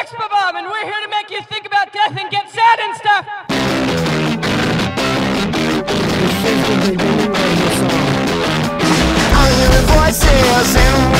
Expo Bomb, and we're here to make you think about death and get sad and stuff. I'm hearing voices